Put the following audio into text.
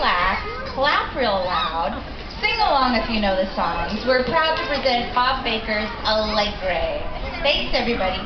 laugh, clap real loud, sing along if you know the songs. We're proud to present Bob Baker's Allegre. Thanks, everybody.